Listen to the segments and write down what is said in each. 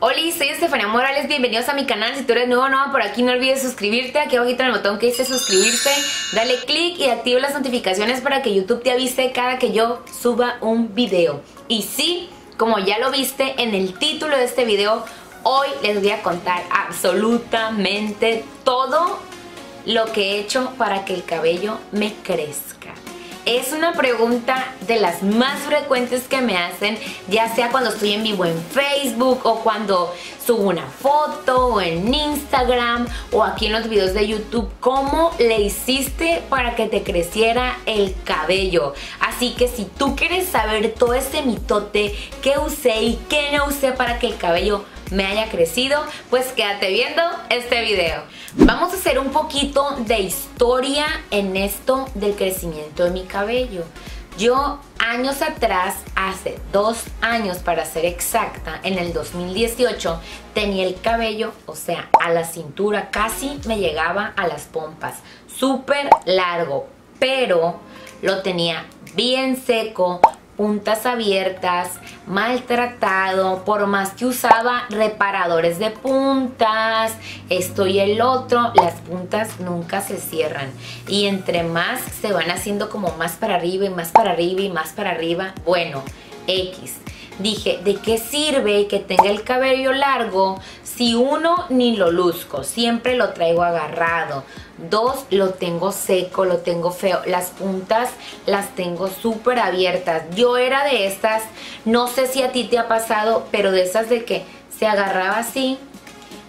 Hola, soy Estefania Morales, bienvenidos a mi canal, si tú eres nuevo o nueva por aquí no olvides suscribirte, aquí abajo en el botón que dice suscribirse, dale click y activa las notificaciones para que YouTube te avise cada que yo suba un video. Y sí, como ya lo viste en el título de este video, hoy les voy a contar absolutamente todo lo que he hecho para que el cabello me crezca. Es una pregunta de las más frecuentes que me hacen, ya sea cuando estoy en vivo en Facebook o cuando subo una foto o en Instagram o aquí en los videos de YouTube. ¿Cómo le hiciste para que te creciera el cabello? Así que si tú quieres saber todo este mitote, qué usé y qué no usé para que el cabello me haya crecido, pues quédate viendo este video. Vamos a hacer un poquito de historia en esto del crecimiento de mi cabello. Yo años atrás, hace dos años para ser exacta, en el 2018, tenía el cabello, o sea, a la cintura, casi me llegaba a las pompas, súper largo, pero lo tenía bien seco, puntas abiertas, maltratado, por más que usaba reparadores de puntas, esto y el otro, las puntas nunca se cierran. Y entre más se van haciendo como más para arriba y más para arriba y más para arriba, bueno, X. Dije, ¿de qué sirve que tenga el cabello largo si uno ni lo luzco? Siempre lo traigo agarrado. Dos, lo tengo seco, lo tengo feo. Las puntas las tengo súper abiertas. Yo era de estas, no sé si a ti te ha pasado, pero de esas de que se agarraba así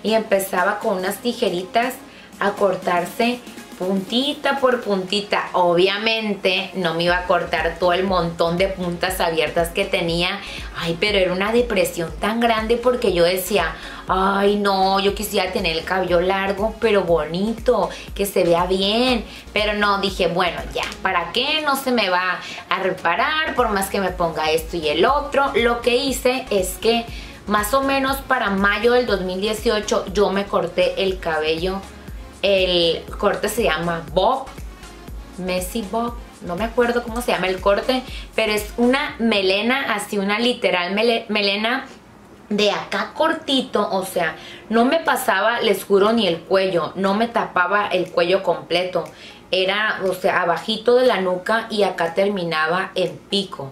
y empezaba con unas tijeritas a cortarse puntita por puntita. Obviamente no me iba a cortar todo el montón de puntas abiertas que tenía. Ay, pero era una depresión tan grande porque yo decía, ay no, yo quisiera tener el cabello largo, pero bonito, que se vea bien. Pero no, dije, bueno, ya, ¿para qué? No se me va a reparar por más que me ponga esto y el otro. Lo que hice es que más o menos para mayo del 2018 yo me corté el cabello el corte se llama Bob, Messi Bob, no me acuerdo cómo se llama el corte, pero es una melena, así una literal melena de acá cortito, o sea, no me pasaba, les juro, ni el cuello, no me tapaba el cuello completo, era, o sea, abajito de la nuca y acá terminaba en pico.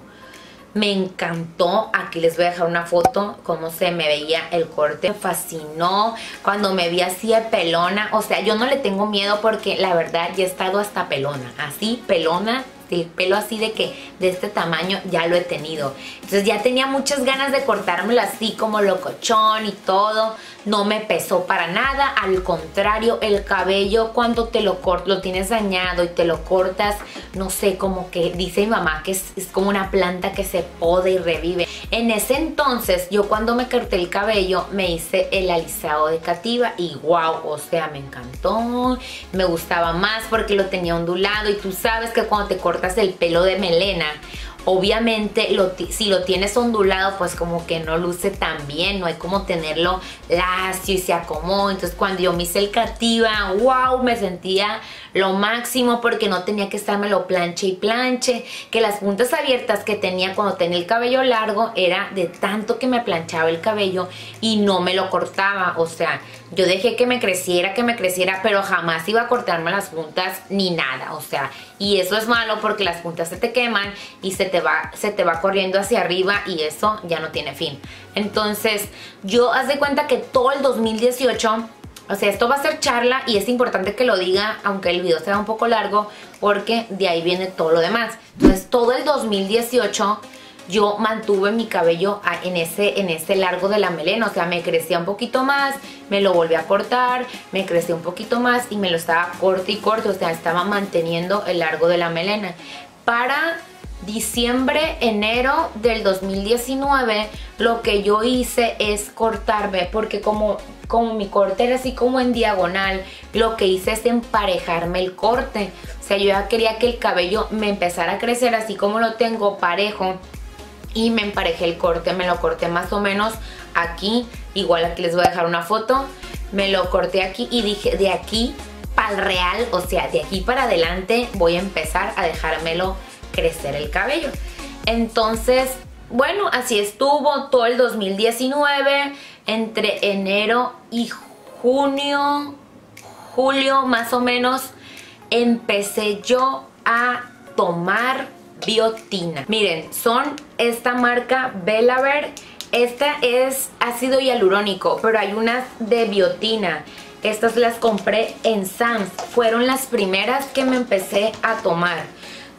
Me encantó, aquí les voy a dejar una foto, cómo se me veía el corte, me fascinó cuando me vi así de pelona, o sea, yo no le tengo miedo porque la verdad ya he estado hasta pelona, así pelona el pelo así de que de este tamaño ya lo he tenido. Entonces ya tenía muchas ganas de cortármelo así como locochón y todo. No me pesó para nada, al contrario, el cabello cuando te lo cortas, lo tienes dañado y te lo cortas, no sé, como que dice mi mamá que es, es como una planta que se poda y revive. En ese entonces, yo cuando me corté el cabello, me hice el alisado de cativa y wow, o sea, me encantó, me gustaba más porque lo tenía ondulado y tú sabes que cuando te cortas el pelo de melena, obviamente si lo tienes ondulado pues como que no luce tan bien, no hay como tenerlo lacio y se acomó, entonces cuando yo me hice el cativa, wow, me sentía lo máximo porque no tenía que estarme lo planche y planche, que las puntas abiertas que tenía cuando tenía el cabello largo era de tanto que me planchaba el cabello y no me lo cortaba, o sea, yo dejé que me creciera, que me creciera, pero jamás iba a cortarme las puntas ni nada, o sea, y eso es malo porque las puntas se te queman y se te va, se te va corriendo hacia arriba y eso ya no tiene fin. Entonces, yo haz de cuenta que todo el 2018 o sea, esto va a ser charla y es importante que lo diga, aunque el video sea un poco largo, porque de ahí viene todo lo demás. Entonces, todo el 2018 yo mantuve mi cabello en ese, en ese largo de la melena, o sea, me crecía un poquito más, me lo volví a cortar, me crecía un poquito más y me lo estaba corto y corto, o sea, estaba manteniendo el largo de la melena. Para diciembre, enero del 2019, lo que yo hice es cortarme, porque como, como mi corte era así como en diagonal, lo que hice es emparejarme el corte. O sea, yo ya quería que el cabello me empezara a crecer así como lo tengo parejo. Y me emparejé el corte, me lo corté más o menos aquí, igual aquí les voy a dejar una foto. Me lo corté aquí y dije, de aquí pal real, o sea, de aquí para adelante voy a empezar a dejármelo crecer el cabello. Entonces, bueno, así estuvo todo el 2019, entre enero y junio, julio más o menos, empecé yo a tomar biotina. Miren, son esta marca Belaver. Esta es ácido hialurónico, pero hay unas de biotina. Estas las compré en Sam's. Fueron las primeras que me empecé a tomar.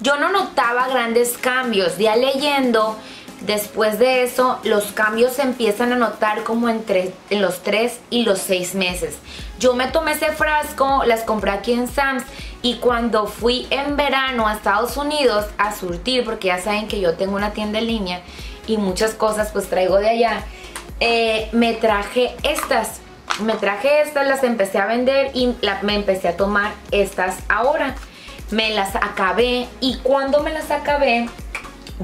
Yo no notaba grandes cambios. Ya leyendo, después de eso, los cambios se empiezan a notar como entre en los 3 y los 6 meses. Yo me tomé ese frasco, las compré aquí en Sam's y cuando fui en verano a Estados Unidos a surtir, porque ya saben que yo tengo una tienda en línea y muchas cosas pues traigo de allá, eh, me traje estas. Me traje estas, las empecé a vender y me empecé a tomar estas ahora me las acabé y cuando me las acabé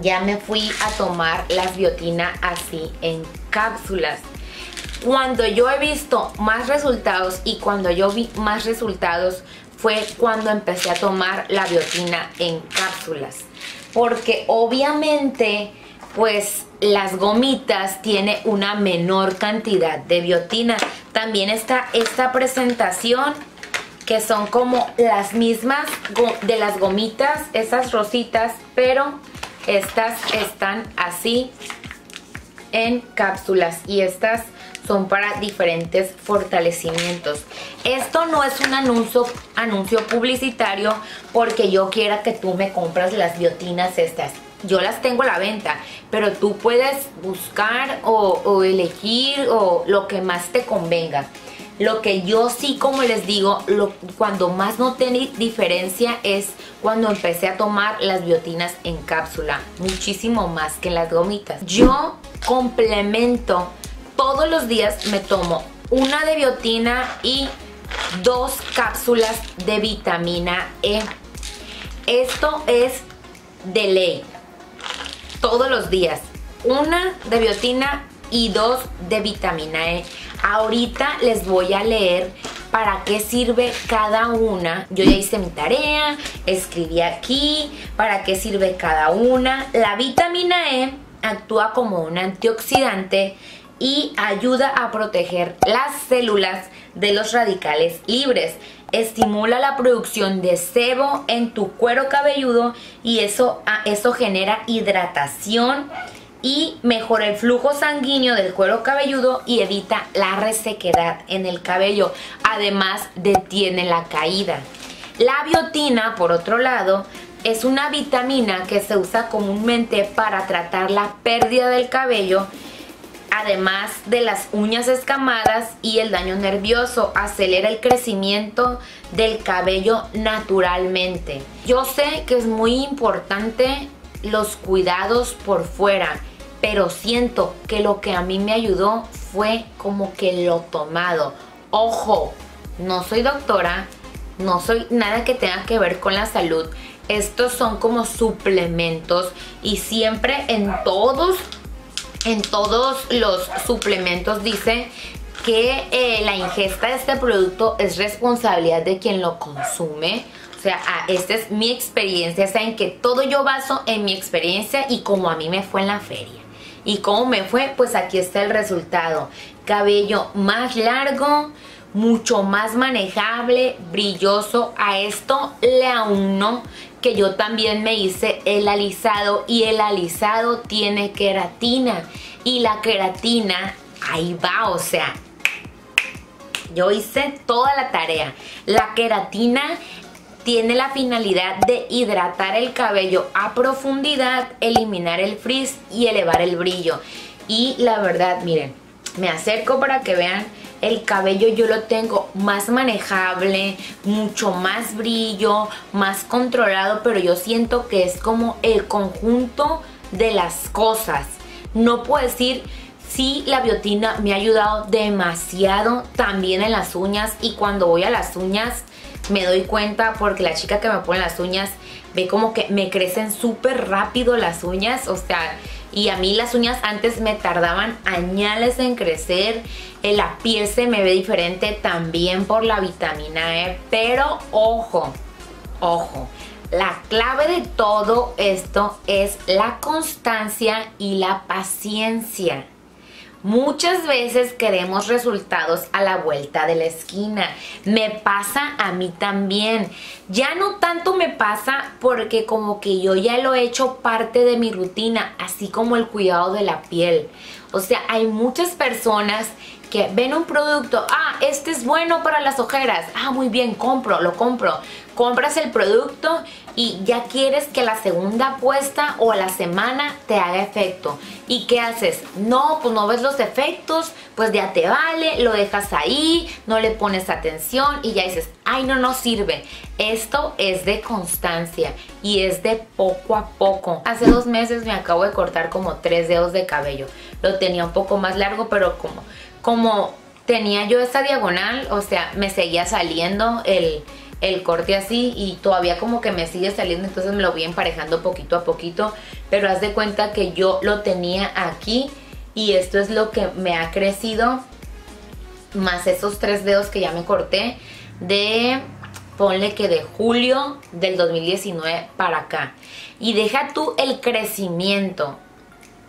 ya me fui a tomar las biotina así en cápsulas. Cuando yo he visto más resultados y cuando yo vi más resultados fue cuando empecé a tomar la biotina en cápsulas. Porque obviamente pues las gomitas tiene una menor cantidad de biotina. También está esta presentación que son como las mismas de las gomitas, esas rositas, pero estas están así en cápsulas y estas son para diferentes fortalecimientos. Esto no es un anuncio, anuncio publicitario porque yo quiera que tú me compras las biotinas estas. Yo las tengo a la venta, pero tú puedes buscar o, o elegir o lo que más te convenga. Lo que yo sí, como les digo, lo, cuando más noté diferencia es cuando empecé a tomar las biotinas en cápsula. Muchísimo más que las gomitas. Yo complemento, todos los días me tomo una de biotina y dos cápsulas de vitamina E. Esto es de ley. Todos los días. Una de biotina y dos de vitamina E. Ahorita les voy a leer para qué sirve cada una. Yo ya hice mi tarea, escribí aquí para qué sirve cada una. La vitamina E actúa como un antioxidante y ayuda a proteger las células de los radicales libres. Estimula la producción de sebo en tu cuero cabelludo y eso, ah, eso genera hidratación y mejora el flujo sanguíneo del cuero cabelludo y evita la resequedad en el cabello. Además, detiene la caída. La biotina, por otro lado, es una vitamina que se usa comúnmente para tratar la pérdida del cabello, además de las uñas escamadas y el daño nervioso. Acelera el crecimiento del cabello naturalmente. Yo sé que es muy importante los cuidados por fuera, pero siento que lo que a mí me ayudó fue como que lo tomado. Ojo, no soy doctora, no soy nada que tenga que ver con la salud. Estos son como suplementos y siempre en todos, en todos los suplementos dice que eh, la ingesta de este producto es responsabilidad de quien lo consume. O sea, esta es mi experiencia. Saben que todo yo baso en mi experiencia y como a mí me fue en la feria. ¿Y cómo me fue? Pues aquí está el resultado. Cabello más largo, mucho más manejable, brilloso. A esto le auno que yo también me hice el alisado y el alisado tiene queratina y la queratina ahí va, o sea, yo hice toda la tarea. La queratina tiene la finalidad de hidratar el cabello a profundidad, eliminar el frizz y elevar el brillo. Y la verdad, miren, me acerco para que vean el cabello yo lo tengo más manejable, mucho más brillo, más controlado, pero yo siento que es como el conjunto de las cosas. No puedo decir si la biotina me ha ayudado demasiado también en las uñas y cuando voy a las uñas me doy cuenta porque la chica que me pone las uñas ve como que me crecen súper rápido las uñas, o sea, Y a mí las uñas antes me tardaban añales en crecer. En la piel se me ve diferente también por la vitamina E. Pero ojo, ojo. La clave de todo esto es la constancia y la paciencia. Muchas veces queremos resultados a la vuelta de la esquina. Me pasa a mí también. Ya no tanto me pasa porque como que yo ya lo he hecho parte de mi rutina, así como el cuidado de la piel. O sea, hay muchas personas que ven un producto, ah, este es bueno para las ojeras, ah, muy bien, compro, lo compro. Compras el producto y ya quieres que la segunda apuesta o la semana te haga efecto. ¿Y qué haces? No, pues no ves los efectos, pues ya te vale, lo dejas ahí, no le pones atención y ya dices, ay, no, no sirve. Esto es de constancia y es de poco a poco. Hace dos meses me acabo de cortar como tres dedos de cabello. Lo tenía un poco más largo, pero como como tenía yo esta diagonal, o sea, me seguía saliendo el, corte así y todavía como que me sigue saliendo, entonces me lo voy emparejando poquito a poquito, pero haz de cuenta que yo lo tenía aquí y esto es lo que me ha crecido, más esos tres dedos que ya me corté de, ponle que de julio del 2019 para acá. Y deja tú el crecimiento,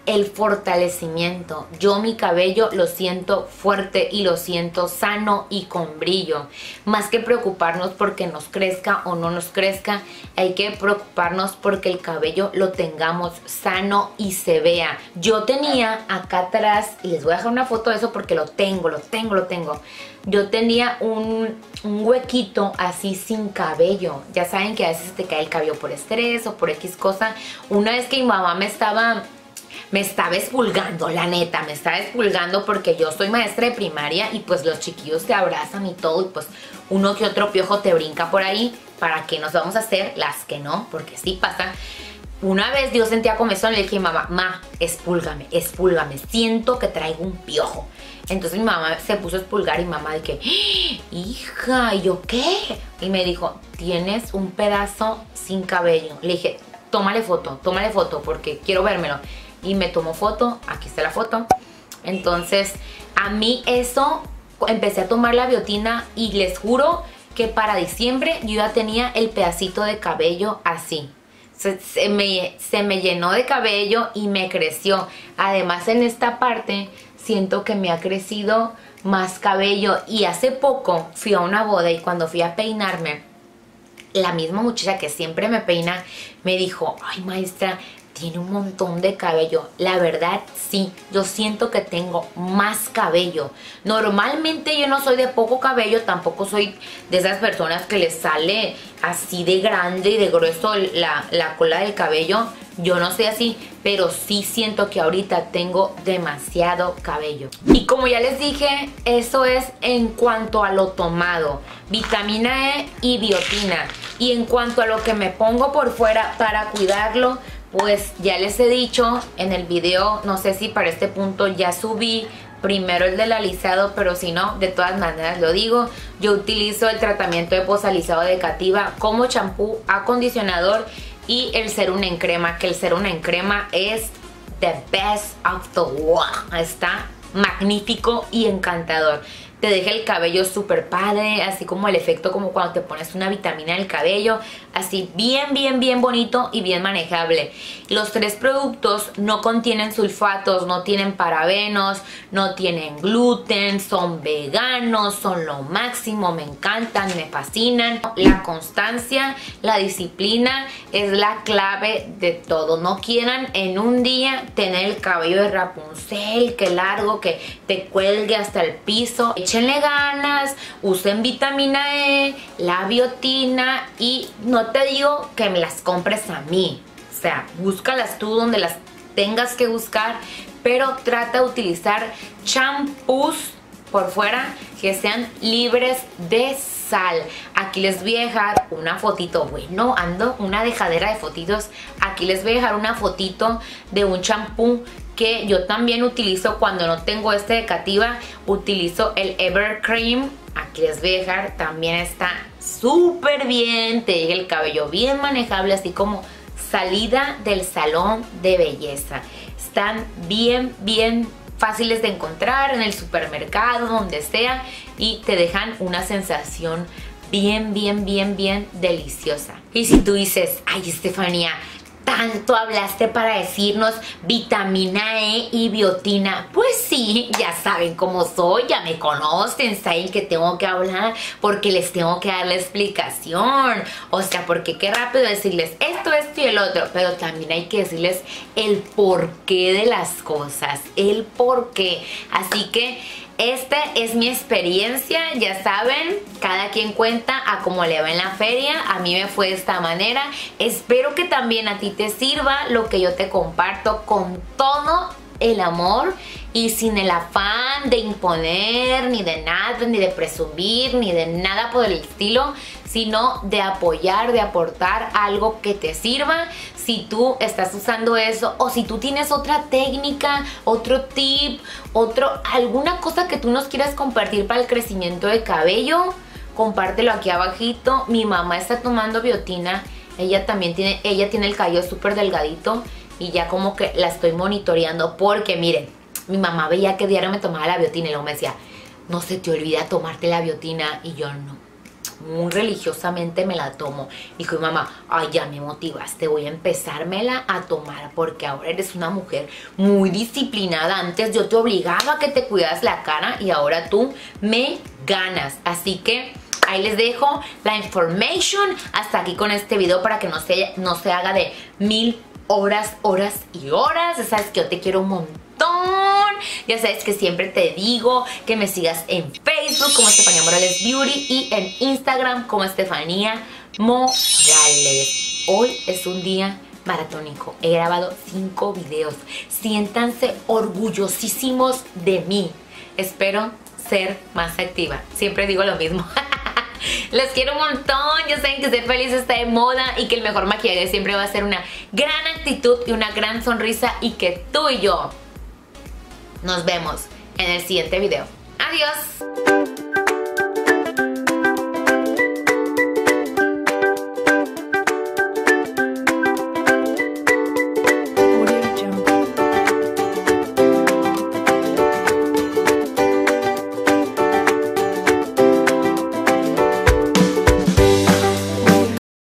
el fortalecimiento. Yo mi cabello lo siento fuerte y lo siento sano y con brillo. Más que preocuparnos porque nos crezca o no nos crezca, hay que preocuparnos porque el cabello lo tengamos sano y se vea. Yo tenía acá atrás, y les voy a dejar una foto de eso porque lo tengo, lo tengo, lo tengo. Yo tenía un, un huequito así sin cabello. Ya saben que a veces te cae el cabello por estrés o por X cosa. Una vez que mi mamá me estaba me estaba expulgando, la neta, me estaba expulgando porque yo soy maestra de primaria y pues los chiquillos te abrazan y todo y pues uno que otro piojo te brinca por ahí. ¿Para qué nos vamos a hacer? Las que no, porque sí pasa. Una vez yo sentía comezón le dije, mamá, ma, expúlgame, expúlgame, siento que traigo un piojo. Entonces mi mamá se puso a expulgar y mamá de que, ¡Ah, hija, ¿y yo qué? Y me dijo, tienes un pedazo sin cabello. Le dije, tómale foto, tómale foto porque quiero vérmelo y me tomó foto, aquí está la foto. Entonces, a mí eso, empecé a tomar la biotina y les juro que para diciembre yo ya tenía el pedacito de cabello así. Se, me, se me llenó de cabello y me creció. Además en esta parte siento que me ha crecido más cabello y hace poco fui a una boda y cuando fui a peinarme la misma muchacha que siempre me peina me dijo, ay maestra, tiene un montón de cabello. La verdad, sí, yo siento que tengo más cabello. Normalmente yo no soy de poco cabello, tampoco soy de esas personas que les sale así de grande y de grueso la, la cola del cabello. Yo no soy así, pero sí siento que ahorita tengo demasiado cabello. Y como ya les dije, eso es en cuanto a lo tomado. Vitamina E y biotina. Y en cuanto a lo que me pongo por fuera para cuidarlo, pues ya les he dicho en el video, no sé si para este punto ya subí primero el del alisado, pero si no, de todas maneras lo digo. Yo utilizo el tratamiento de posalizado de Cativa como champú, acondicionador y el serum en crema, que el serum en crema es the best of the world. Está magnífico y encantador te deja el cabello súper padre, así como el efecto como cuando te pones una vitamina en el cabello, así bien, bien, bien bonito y bien manejable. Los tres productos no contienen sulfatos, no tienen parabenos, no tienen gluten, son veganos, son lo máximo, me encantan, me fascinan. La constancia, la disciplina es la clave de todo. No quieran en un día tener el cabello de Rapunzel, que largo, que te cuelgue hasta el piso échenle ganas, usen vitamina E, la biotina y no te digo que me las compres a mí. O sea, búscalas tú donde las tengas que buscar, pero trata de utilizar champús por fuera que sean libres de sal. Aquí les voy a dejar una fotito, bueno, ando una dejadera de fotitos. Aquí les voy a dejar una fotito de un champú que yo también utilizo cuando no tengo este de Cativa, utilizo el Evercream. Aquí les voy a dejar, también está súper bien, te llega el cabello bien manejable, así como salida del salón de belleza. están bien, bien fáciles de encontrar en el supermercado, donde sea, y te dejan una sensación bien, bien, bien, bien deliciosa. Y si tú dices, ay Estefanía, tanto hablaste para decirnos vitamina E y biotina. Pues sí, ya saben cómo soy, ya me conocen, saben que tengo que hablar porque les tengo que dar la explicación. O sea, porque qué rápido decirles esto, esto y el otro, pero también hay que decirles el porqué de las cosas, el porqué. Así que esta es mi experiencia, ya saben, cada quien cuenta a cómo le va en la feria, a mí me fue de esta manera, espero que también a ti te sirva lo que yo te comparto con todo el amor y sin el afán de imponer, ni de nada, ni de presumir, ni de nada por el estilo, sino de apoyar, de aportar algo que te sirva. Si tú estás usando eso o si tú tienes otra técnica, otro tip, otro, alguna cosa que tú nos quieras compartir para el crecimiento de cabello, compártelo aquí abajito. Mi mamá está tomando biotina. Ella también tiene, ella tiene el cabello súper delgadito y ya como que la estoy monitoreando porque miren, mi mamá veía que diario me tomaba la biotina y luego me decía, no se te olvida tomarte la biotina y yo no. Muy religiosamente me la tomo. Dijo mi mamá, ay ya me motivaste, voy a empezármela a tomar porque ahora eres una mujer muy disciplinada. Antes yo te obligaba a que te cuidas la cara y ahora tú me ganas. Así que ahí les dejo la information hasta aquí con este video para que no se, no se haga de mil horas, horas y horas. Sabes que yo te quiero un montón. Ya sabes que siempre te digo que me sigas en Facebook como Estefanía Morales Beauty y en Instagram como Estefanía Morales. Hoy es un día maratónico. He grabado cinco videos. Siéntanse orgullosísimos de mí. Espero ser más activa. Siempre digo lo mismo. Les quiero un montón, ya saben que ser feliz está de moda y que el mejor maquillaje siempre va a ser una gran actitud y una gran sonrisa y que tú y yo nos vemos en el siguiente video. Adiós.